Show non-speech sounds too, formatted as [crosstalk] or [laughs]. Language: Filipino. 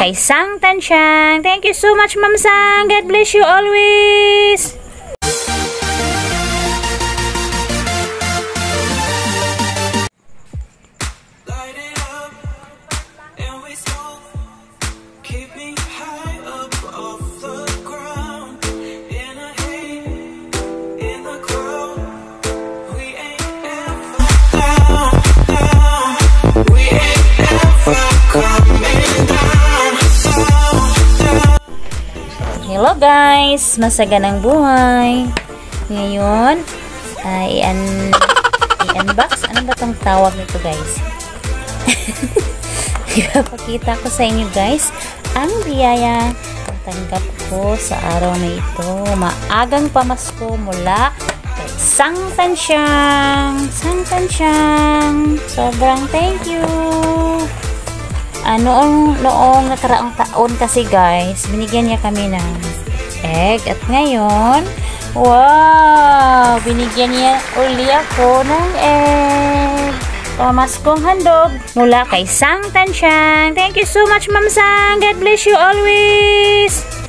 Kay Sang Tansyang. Thank you so much, Ma'am Sang. God bless you always. Hello guys! Masaganang buhay! Ngayon, ay i-un i-unbox. Ano ba tong tawag nito guys? [laughs] Ipapakita ko sa inyo guys ang biyaya tanggap ko sa araw na ito. Maagang pamasko mula kay Sang Tansyang. Sang Tansyang. Sobrang thank you. Ah, noong, noong nakaraang taon kasi guys, binigyan niya kami ng egg. At ngayon, wow! Binigyan niya uli ako ng egg. Pamaskong handog mula kay Sang Tansyang. Thank you so much, Ma'am Sang. God bless you always.